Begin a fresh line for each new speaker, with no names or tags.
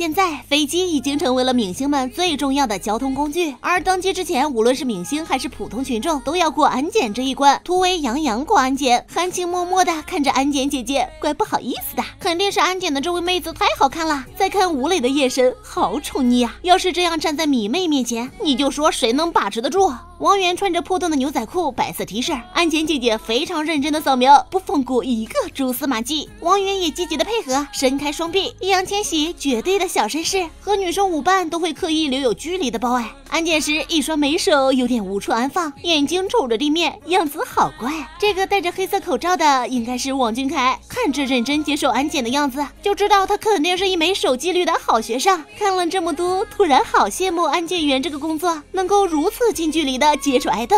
现在，飞机已经成为了明星们最重要的交通工具，而登机之前，无论是明星还是普通群众，都要过安检这一关。突围杨洋过安检，含情脉脉的看着安检姐姐，怪不好意思的。肯定是安检的这位妹子太好看了。再看吴磊的眼神，好宠溺啊！要是这样站在迷妹面前，你就说谁能把持得住？王源穿着破洞的牛仔裤，白色 T 恤，安检姐姐非常认真的扫描，不放过一个蛛丝马迹。王源也积极的配合，伸开双臂。易烊千玺绝对的小绅士，和女生舞伴都会刻意留有距离的包爱。安检时，一双美手有点无处安放，眼睛瞅着地面，样子好怪。这个戴着黑色口罩的应该是王俊凯，看这认真接受安检的样子，就知道他肯定是一枚守纪律的好学生。看了这么多，突然好羡慕安检员这个工作，能够如此近距离的接触爱豆。